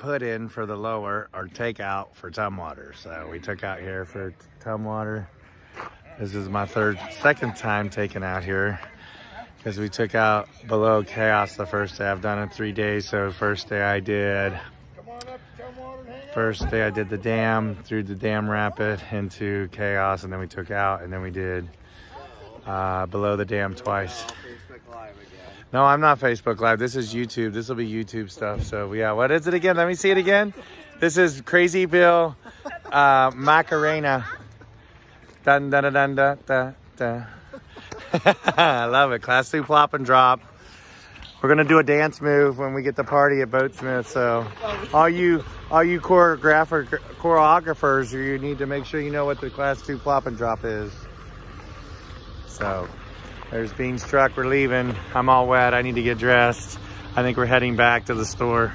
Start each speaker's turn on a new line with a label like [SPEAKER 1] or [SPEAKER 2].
[SPEAKER 1] put in for the lower or take out for Tumwater. So we took out here for Tumwater. This is my third, second time taking out here because we took out below chaos the first day. I've done it three days. So first day I did, first day I did the dam through the dam rapid into chaos and then we took out and then we did uh, below the dam twice. No, I'm not Facebook Live. This is YouTube. This will be YouTube stuff. So yeah, what is it again? Let me see it again. This is Crazy Bill uh, Macarena. Dun dun dun dun dun dun. I love it. Class two plop and drop. We're gonna do a dance move when we get the party at Boatsmith. So all you all you choreographer choreographers, you need to make sure you know what the class two plop and drop is. So there's Bean's truck. We're leaving. I'm all wet. I need to get dressed. I think we're heading back to the store.